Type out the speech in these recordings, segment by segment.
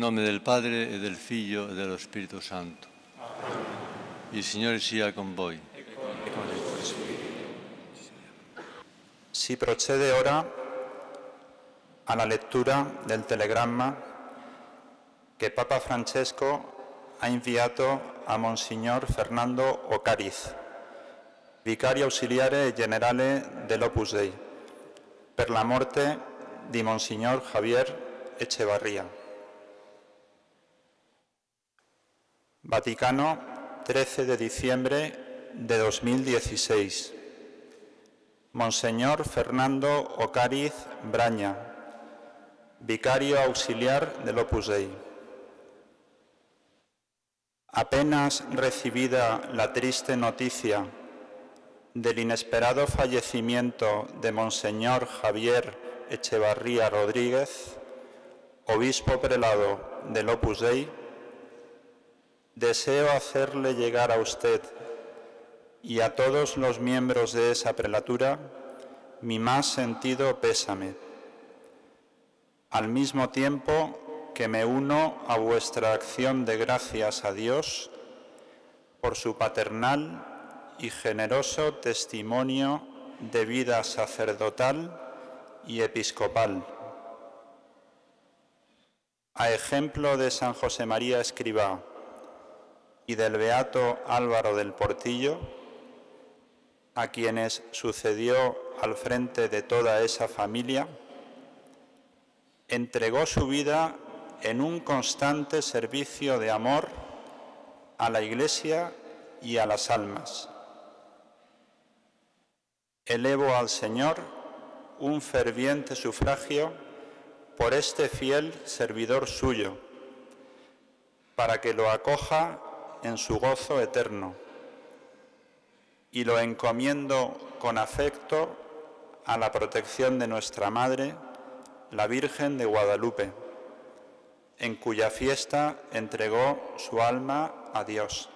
Nome del Padre e del Figlio e dello Spirito Santo. Il Signore sia con voi. Si procede ora a la lectura del telegramma che Papa Francesco ha inviato a Monsignor Fernando Ocariz, vicario ausiliare generale dell'Opus Dei, per la morte di Monsignor Javier Echevarría. Vaticano, 13 de diciembre de 2016. Monseñor Fernando Ocariz Braña, vicario auxiliar del Opus. Apenas recibida la triste noticia del inesperado fallecimiento de Monseñor Javier Echevarría Rodríguez, obispo prelado del Opus deseo hacerle llegar a usted y a todos los miembros de esa prelatura mi más sentido pésame, al mismo tiempo que me uno a vuestra acción de gracias a Dios por su paternal y generoso testimonio de vida sacerdotal y episcopal. A ejemplo de San José María Escribá, y del beato Álvaro del Portillo, a quienes sucedió al frente de toda esa familia, entregó su vida en un constante servicio de amor a la Iglesia y a las almas. Elevo al Señor un ferviente sufragio por este fiel servidor suyo, para que lo acoja en su gozo eterno y lo encomiendo con afecto a la protección de nuestra Madre, la Virgen de Guadalupe, en cuya fiesta entregó su alma a Dios.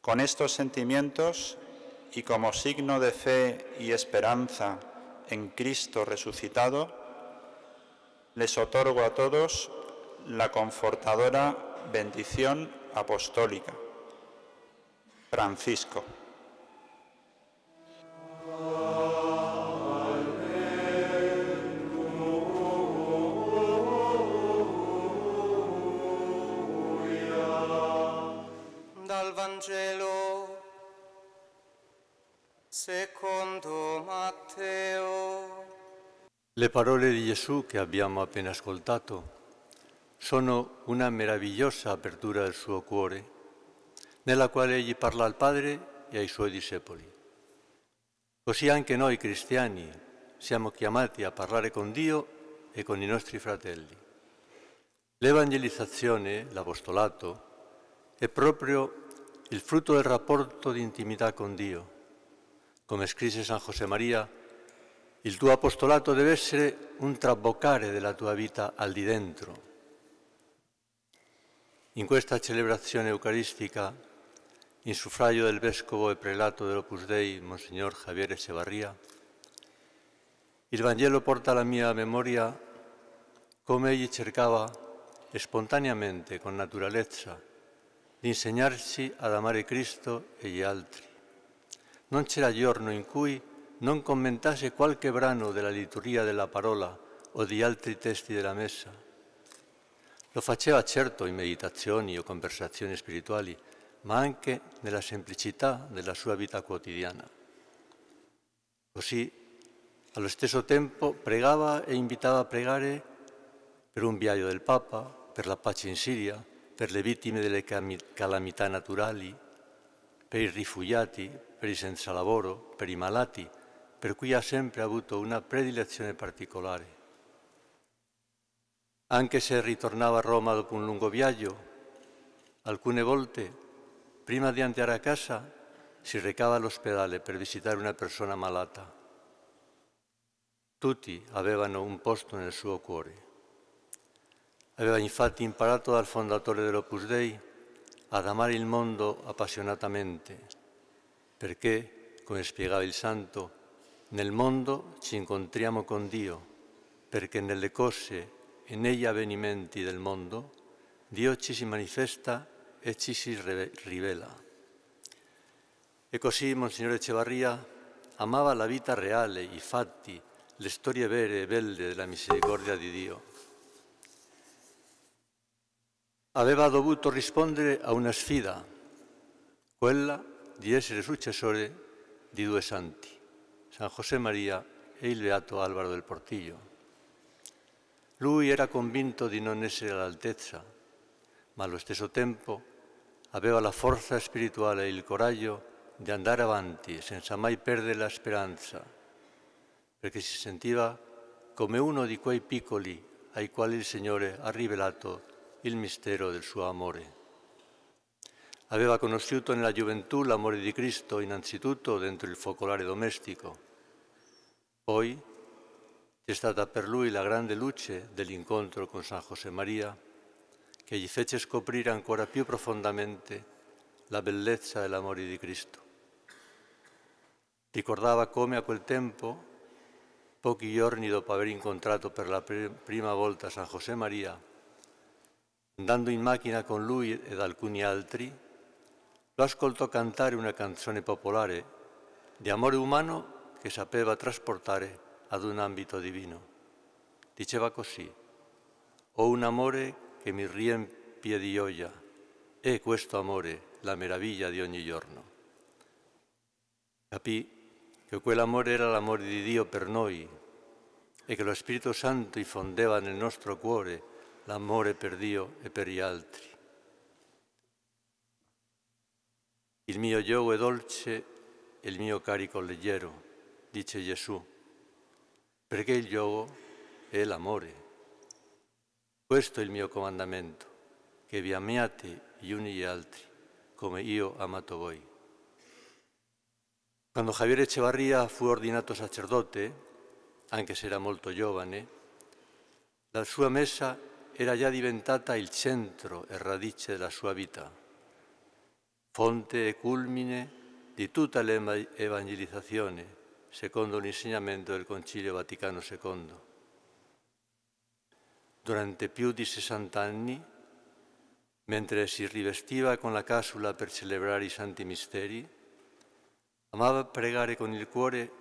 Con estos sentimientos y como signo de fe y esperanza en Cristo resucitado, les otorgo a todos la confortadora bendición apostólica. Francisco. Dal Vangelo secondo Matteo. Le parole di Gesù che abbiamo appena ascoltato sono una meravigliosa apertura del suo cuore, nella quale egli parla al Padre e ai suoi discepoli. Così anche noi cristiani siamo chiamati a parlare con Dio e con i nostri fratelli. L'evangelizzazione, l'apostolato, è proprio il frutto del rapporto di intimità con Dio. Come scrisse San José Maria, il tuo apostolato deve essere un traboccare della tua vita al di dentro, in questa celebrazione eucaristica, in suffragio del Vescovo e Prelato dell'Opus Dei, Monsignor Javier Echevarria, il Vangelo porta alla mia memoria come egli cercava spontaneamente, con naturalezza, di insegnarci ad amare Cristo e gli altri. Non c'era giorno in cui non commentasse qualche brano della liturgia della parola o di altri testi della Messa lo faceva certo in meditazioni o conversazioni spirituali, ma anche nella semplicità della sua vita quotidiana. Così, allo stesso tempo, pregava e invitava a pregare per un viaggio del Papa, per la pace in Siria, per le vittime delle calamità naturali, per i rifugiati, per i senza lavoro, per i malati, per cui ha sempre avuto una predilezione particolare. Anche se ritornava a Roma dopo un lungo viaggio, alcune volte, prima di andare a casa, si recava all'ospedale per visitare una persona malata. Tutti avevano un posto nel suo cuore. Aveva infatti imparato dal fondatore dell'Opus Dei ad amare il mondo appassionatamente, perché, come spiegava il Santo, nel mondo ci incontriamo con Dio, perché nelle cose e negli avvenimenti del mondo, Dio ci si manifesta e ci si rivela. E così Monsignore Echevarria amava la vita reale, i fatti, le storie vere e belle della misericordia di Dio. Aveva dovuto rispondere a una sfida, quella di essere successore di due santi, San José Maria e il beato Alvaro del Portillo. Lui era convinto di non essere all'altezza, ma allo stesso tempo aveva la forza spirituale e il coraggio di andare avanti senza mai perdere la speranza, perché si sentiva come uno di quei piccoli ai quali il Signore ha rivelato il mistero del suo amore. Aveva conosciuto nella gioventù l'amore di Cristo innanzitutto dentro il focolare domestico, poi c'è stata per lui la grande luce dell'incontro con San José Maria, che gli fece scoprire ancora più profondamente la bellezza dell'amore di Cristo. Ricordava come a quel tempo, pochi giorni dopo aver incontrato per la prima volta San José Maria, andando in macchina con lui ed alcuni altri, lo ascoltò cantare una canzone popolare di amore umano che sapeva trasportare ad un ambito divino. Diceva così, ho un amore che mi riempie di gioia, è questo amore la meraviglia di ogni giorno. Capì che quell'amore era l'amore di Dio per noi e che lo Spirito Santo infondeva nel nostro cuore l'amore per Dio e per gli altri. Il mio gioco è dolce e il mio carico leggero, dice Gesù, perché il gioco è l'amore. Questo è il mio comandamento, che vi amiate gli uni gli altri, come io amato voi. Quando Javier Echevarria fu ordinato sacerdote, anche se era molto giovane, la sua messa era già diventata il centro e radice della sua vita fonte e culmine di tutta l'evangelizzazione, secondo l'insegnamento del Concilio Vaticano II. Durante più di 60 anni, mentre si rivestiva con la casula per celebrare i santi misteri, amava pregare con il cuore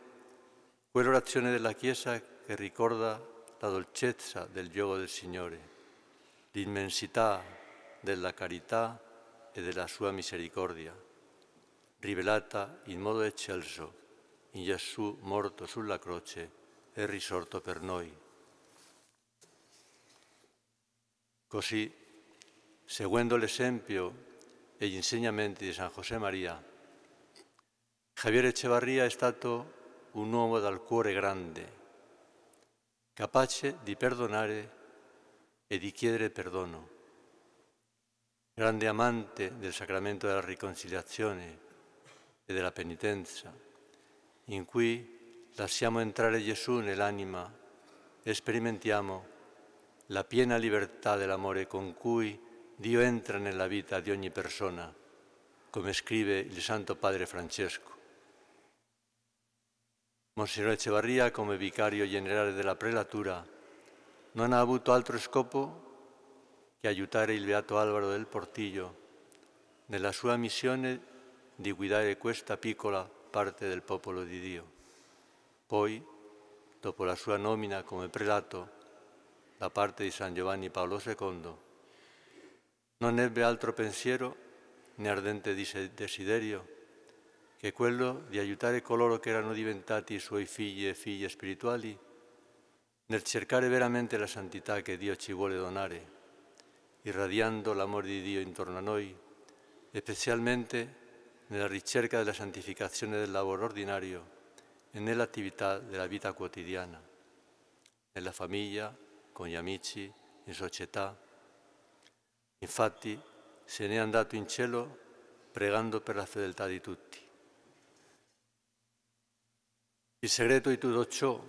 quell'orazione della Chiesa che ricorda la dolcezza del gioco del Signore, l'immensità della carità e della sua misericordia, rivelata in modo eccelso in Gesù morto sulla croce e risorto per noi. Così, seguendo l'esempio e gli insegnamenti di San José Maria, Javier Echevarria è stato un uomo dal cuore grande, capace di perdonare e di chiedere perdono grande amante del sacramento della riconciliazione e della penitenza, in cui lasciamo entrare Gesù nell'anima e sperimentiamo la piena libertà dell'amore con cui Dio entra nella vita di ogni persona, come scrive il Santo Padre Francesco. Monsignore Echevarria, come vicario generale della prelatura, non ha avuto altro scopo che aiutare il Beato Alvaro del Portillo nella sua missione di guidare questa piccola parte del popolo di Dio. Poi, dopo la sua nomina come prelato da parte di San Giovanni Paolo II, non ebbe altro pensiero né ardente desiderio che quello di aiutare coloro che erano diventati suoi figli e figlie spirituali nel cercare veramente la santità che Dio ci vuole donare irradiando l'amore di Dio intorno a noi, specialmente nella ricerca della santificazione del lavoro ordinario e nell'attività della vita quotidiana, nella famiglia, con gli amici, in società. Infatti se n'è andato in cielo pregando per la fedeltà di tutti. Il segreto di tutto ciò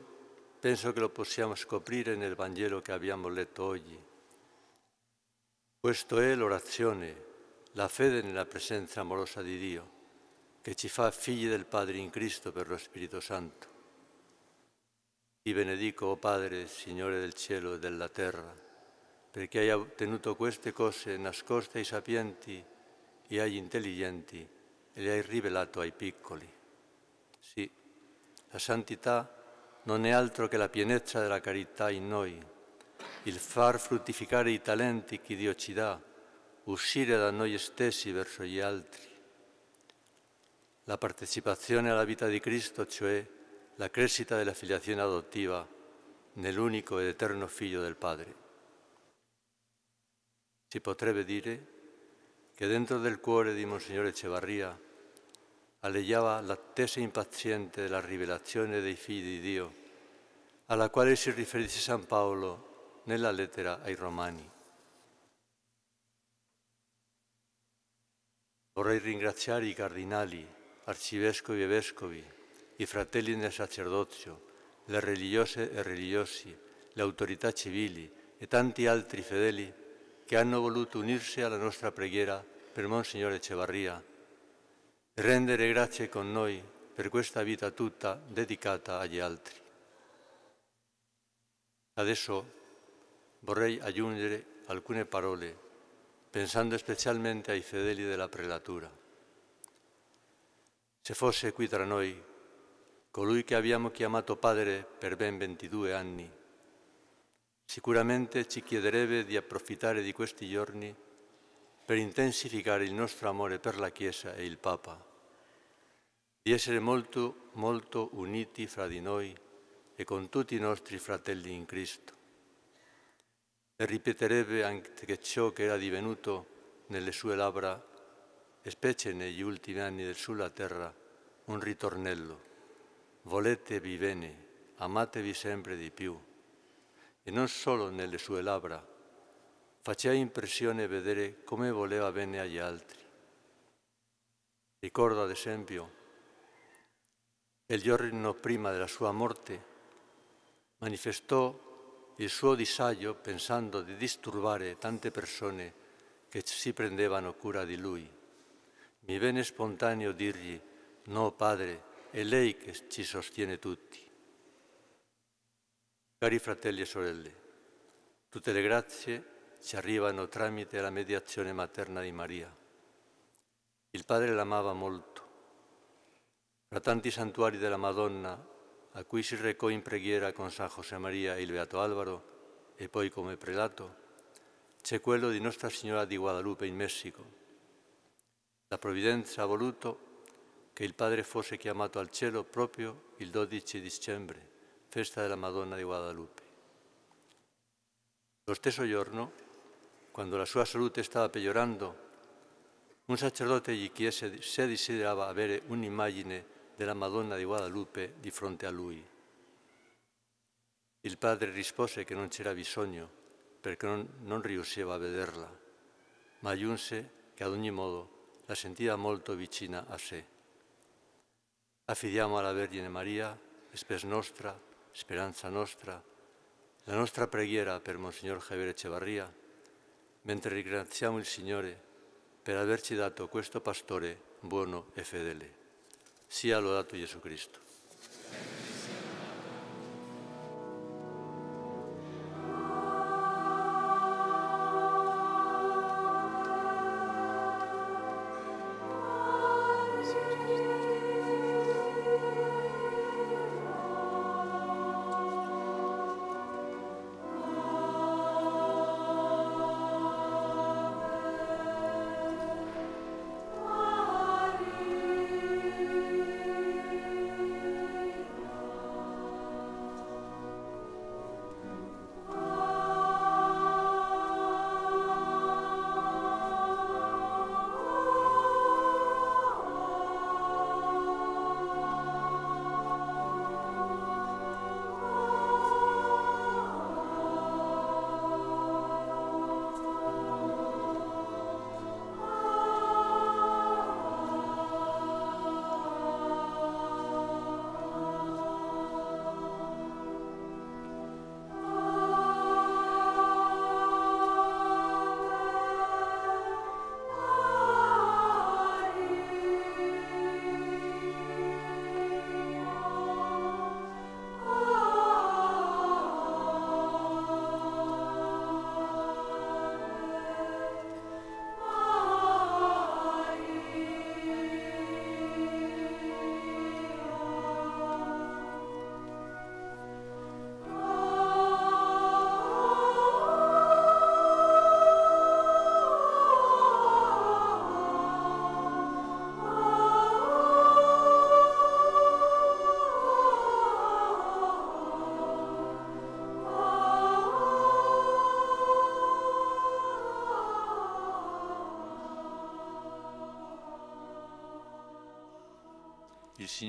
penso che lo possiamo scoprire nel Vangelo che abbiamo letto oggi questo è l'orazione, la fede nella presenza amorosa di Dio, che ci fa figli del Padre in Cristo per lo Spirito Santo. Ti benedico, o oh Padre, Signore del cielo e della terra, perché hai ottenuto queste cose nascoste ai sapienti e agli intelligenti e le hai rivelato ai piccoli. Sì, la santità non è altro che la pienezza della carità in noi, il far fruttificare i talenti che Dio ci dà, uscire da noi stessi verso gli altri. La partecipazione alla vita di Cristo, cioè la crescita della filiazione adottiva nell'unico ed eterno Figlio del Padre. Si potrebbe dire che dentro del cuore di Monsignore Cevarria alleggiava l'attesa impaziente della rivelazione dei figli di Dio, alla quale si riferisce San Paolo nella lettera ai Romani. Vorrei ringraziare i cardinali, arcivescovi e vescovi, i fratelli nel sacerdozio, le religiose e religiosi, le autorità civili e tanti altri fedeli che hanno voluto unirsi alla nostra preghiera per Monsignore Cevarria e rendere grazie con noi per questa vita tutta dedicata agli altri. Adesso vorrei aggiungere alcune parole, pensando specialmente ai fedeli della prelatura. Se fosse qui tra noi colui che abbiamo chiamato padre per ben 22 anni, sicuramente ci chiederebbe di approfittare di questi giorni per intensificare il nostro amore per la Chiesa e il Papa, di essere molto, molto uniti fra di noi e con tutti i nostri fratelli in Cristo ripeterebbe anche ciò che era divenuto nelle sue labbra, specie negli ultimi anni sulla terra, un ritornello. Voletevi bene, amatevi sempre di più. E non solo nelle sue labbra, faceva impressione vedere come voleva bene agli altri. Ricordo ad esempio il giorno prima della sua morte manifestò il suo disagio pensando di disturbare tante persone che si prendevano cura di lui. Mi venne spontaneo dirgli, no padre, è lei che ci sostiene tutti. Cari fratelli e sorelle, tutte le grazie ci arrivano tramite la mediazione materna di Maria. Il Padre l'amava molto. Tra tanti santuari della Madonna a cui si recò in preghiera con San José Maria e il Beato Alvaro e poi come prelato, c'è quello di Nostra Signora di Guadalupe in Messico. La provvidenza ha voluto che il Padre fosse chiamato al cielo proprio il 12 dicembre, festa della Madonna di Guadalupe. Lo stesso giorno, quando la sua salute stava peggiorando, un sacerdote gli chiese se desiderava avere un'immagine della Madonna di Guadalupe di fronte a lui. Il padre rispose che non c'era bisogno perché non, non riusciva a vederla, ma aggiunse che ad ogni modo la sentiva molto vicina a sé. Affidiamo alla Vergine Maria, spes nostra, speranza nostra, la nostra preghiera per Monsignor Javier Echevarria, mentre ringraziamo il Signore per averci dato questo pastore buono e fedele. Sia lodato Gesù Cristo.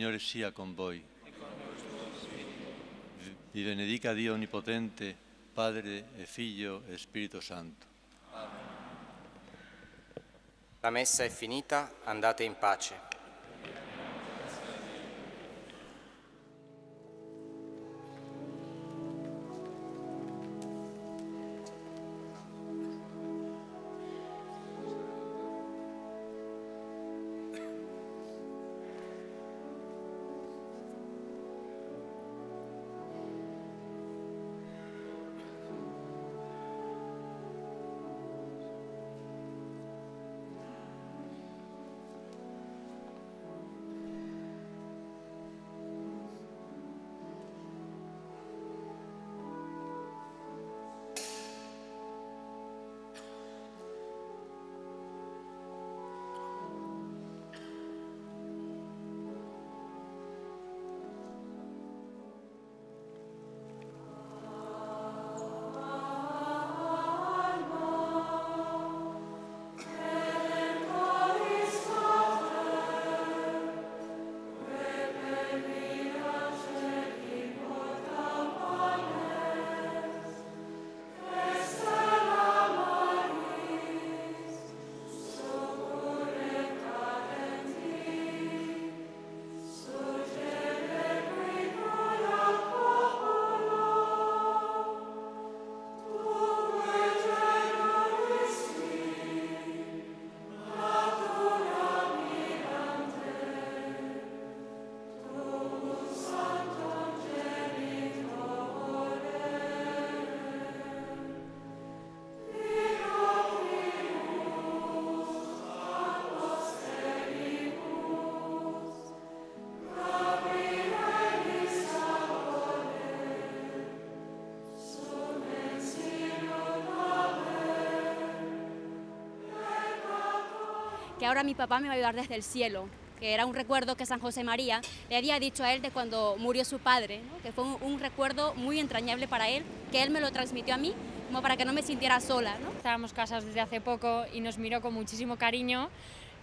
Signore sia con voi. Vi benedica Dio Onnipotente, Padre e Figlio e Spirito Santo. La messa è finita, andate in pace. Que ahora mi papá me va a ayudar desde el cielo, que era un recuerdo que San José María le había dicho a él de cuando murió su padre, que fue un, recuerdo muy entrañable para él, que él me lo transmitió a mí, como para que no me sintiera sola. ¿no? Estábamos casados desde hace poco y nos miró con muchísimo cariño,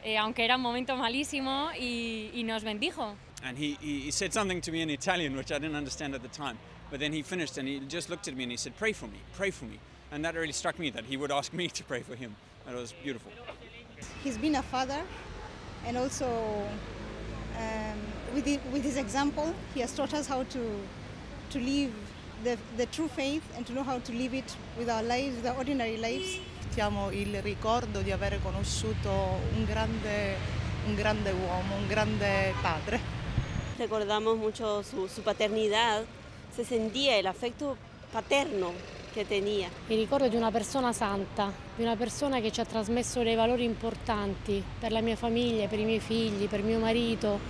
eh, aunque era un momento malísimo, y, y nos bendijo. And he, he said something to me in Italian, which I didn't understand at the time. But then he finished and he just looked at me and he said, Pray for me, pray for me. And that really struck me that he would ask me to pray for him. That was beautiful. He's been a father and also um, with, the, with his example, he has taught us how to, to live the, the true faith and to know how to live it with our lives, with our ordinary lives. Abbiamo il ricordo di aver conosciuto un grande, un grande uomo, un grande padre. Recordamos mucho su, su paternidad, se sentía el afecto paterno che tenia. Mi ricordo di una persona santa, di una persona che ci ha trasmesso dei valori importanti per la mia famiglia, per i miei figli, per mio marito,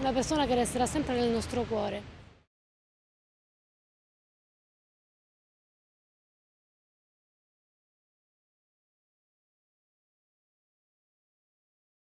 una persona che resterà sempre nel nostro cuore.